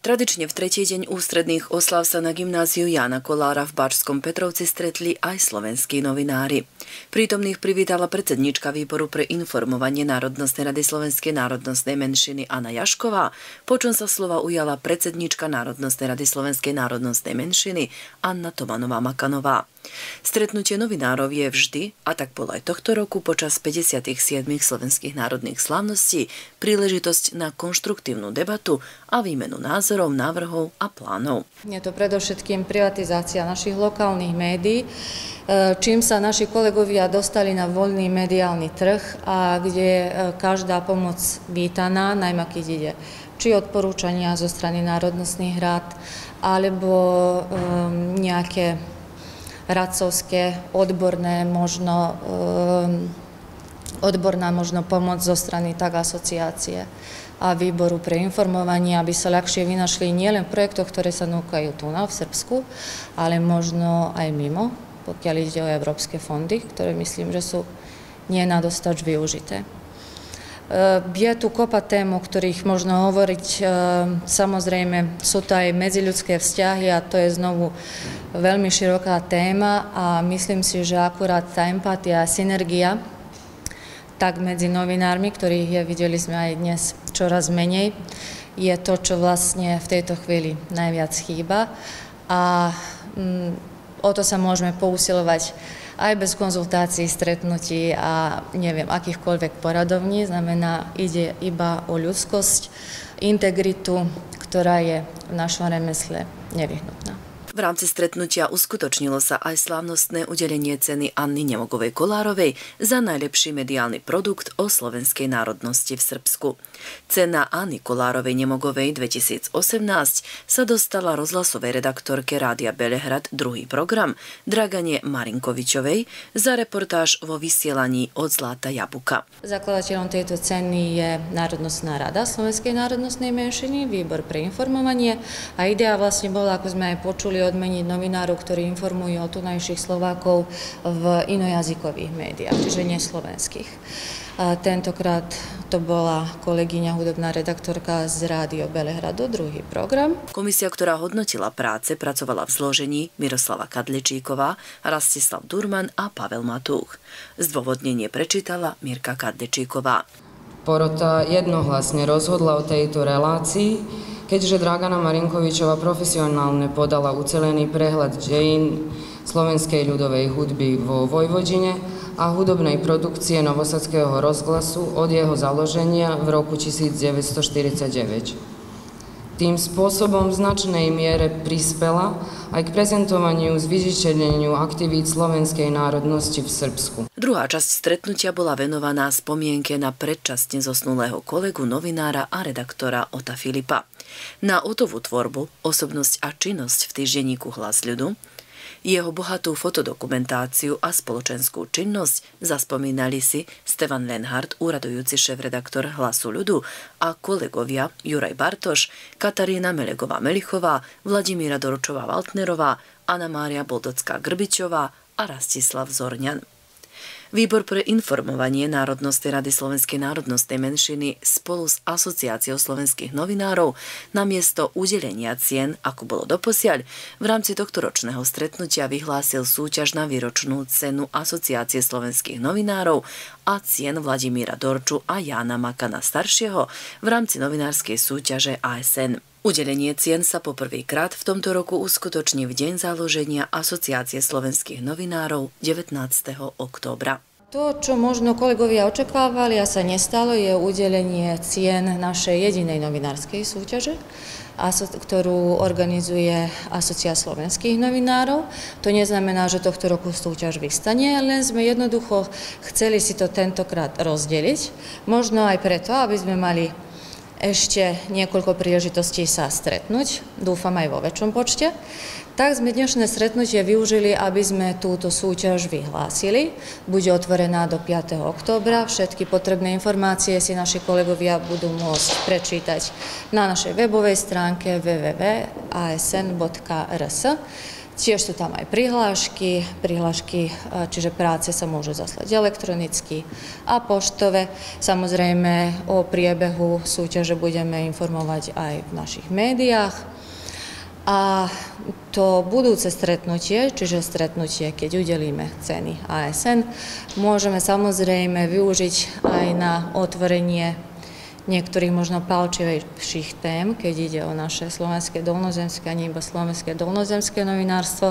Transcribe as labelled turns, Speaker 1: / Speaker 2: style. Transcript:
Speaker 1: Tradične v tretí deň ústredných oslav sa na gymnáziu Jana Kolára v Bačskom Petrovci stretli aj slovenskí novinári. Prítomných privítala predsednička výboru pre informovanie Národnostnej rady Slovenskej národnostnej menšiny Anna Jašková, počom sa slova ujala predsednička Národnostnej rady Slovenskej národnostnej menšiny Anna Tomanová Makanová. Stretnutie novinárov je vždy, a tak bolo aj tohto roku počas 57. slovenských národných slávností, príležitosť na konštruktívnu debatu a výmenu názorov, návrhov a plánov.
Speaker 2: Je to predovšetkým privatizácia našich lokálnych médií, e, čím sa naši kolegovia dostali na voľný mediálny trh a kde je každá pomoc vítaná, najmä keď ide či odporúčania zo strany národnostných rád, alebo um, nejaké radcovské, odborné, možno ehm, odborná možno pomoc zo strany tak asociácie a výboru pre informovanie, aby sa ľahšie vynašli nielen v projektoch, ktoré sa núkajú tu na v Srbsku, ale možno aj mimo, pokiaľ ide o európske fondy, ktoré myslím, že sú nie na dostač využité. Eh, je tu kopa tém, o ktorých možno hovoriť. Eh, samozrejme, sú to aj medziľudské vzťahy a to je znovu veľmi široká téma a myslím si, že akurát tá empatia a synergia tak medzi novinármi, ktorých je, videli sme aj dnes čoraz menej, je to, čo vlastne v tejto chvíli najviac chýba. A mm, o to sa môžeme pousilovať aj bez konzultácií, stretnutí a neviem, akýchkoľvek poradovní. Znamená, ide iba o ľudskosť, integritu, ktorá je v našom remesle nevyhnutná.
Speaker 1: V rámci stretnutia uskutočnilo sa aj slávnostné udelenie ceny Anny Nemogovej Kolárovej za najlepší mediálny produkt o slovenskej národnosti v Srbsku. Cena Anny Kolárovej Nemogovej 2018 sa dostala rozhlasovej redaktorke Rádia Belehrad druhý program Dragane Marinkovičovej za reportáž vo vysielaní od Zlata Jabuka.
Speaker 2: Zakladateľom tejto ceny je Národnostná rada Slovenskej národnostnej menšiny, výbor pre informovanie a idea vlastne bola, ako sme aj počuli chceli odmeniť novinárov, ktorí informujú o tunajších Slovákov v inojazykových médiách, čiže neslovenských. Tentokrát to bola kolegyňa, hudobná redaktorka z Rádio Belehradu, druhý program.
Speaker 1: Komisia, ktorá hodnotila práce, pracovala v zložení Miroslava Kadlečíková, Rastislav Durman a Pavel Matúch. Zdôvodnenie prečítala Mirka Kadlečíková.
Speaker 3: Porota jednohlasne rozhodla o tejto relácii, keďže Dragana Marinkovičová profesionálne podala ucelený prehľad dejín slovenskej ľudovej hudby vo Vojvodine a hudobnej produkcie Novosadského rozhlasu od jeho založenia v roku 1949. Tým spôsobom v značnej miere prispela aj k prezentovaniu zviditeľneniu aktivít slovenskej národnosti v Srbsku.
Speaker 1: Druhá časť stretnutia bola venovaná spomienke na predčasne zosnulého kolegu, novinára a redaktora Ota Filipa. Na Otovú tvorbu, osobnosť a činnosť v týždenníku Hlas ľudu jeho bohatú fotodokumentáciu a spoločenskú činnosť zaspomínali si Stefan Lenhardt, úradujúci šéf-redaktor Hlasu ľudu a kolegovia Juraj Bartoš, Katarína Melegová-Melichová, Vladimíra Dorčová-Valtnerová, Anna Mária Boldocká-Grbičová a Rastislav Zorňan. Výbor pre informovanie Národnostnej rady Slovenskej národnostnej menšiny spolu s Asociáciou slovenských novinárov na miesto udelenia cien, ako bolo doposiaľ, v rámci tohto ročného stretnutia vyhlásil súťaž na výročnú cenu Asociácie slovenských novinárov a cien Vladimíra Dorču a Jána Makana staršieho v rámci novinárskej súťaže ASN. Udelenie cien sa poprvýkrát v tomto roku uskutoční v deň založenia Asociácie slovenských novinárov 19. októbra.
Speaker 2: To, čo možno kolegovia očakávali a sa nestalo, je udelenie cien našej jedinej novinárskej súťaže, ktorú organizuje Asociácia slovenských novinárov. To neznamená, že tohto roku súťaž vystane, len sme jednoducho chceli si to tentokrát rozdeliť. Možno aj preto, aby sme mali ešte niekoľko príležitostí sa stretnúť, dúfam aj vo väčšom počte. Tak sme dnešné stretnutie využili, aby sme túto súťaž vyhlásili. Bude otvorená do 5. októbra. Všetky potrebné informácie si naši kolegovia budú môcť prečítať na našej webovej stránke www.asn.rs. Tiež sú tam aj prihlášky, prihlášky, e, čiže práce sa môžu zaslať elektronicky a poštové. Samozrejme o priebehu súťaže budeme informovať aj v našich médiách. A to budúce stretnutie, čiže stretnutie, keď udelíme ceny ASN, môžeme samozrejme využiť aj na otvorenie niektorých možno palčivejších tém, keď ide o naše slovenské dolnozemské, a nie iba slovenské dolnozemské novinárstvo.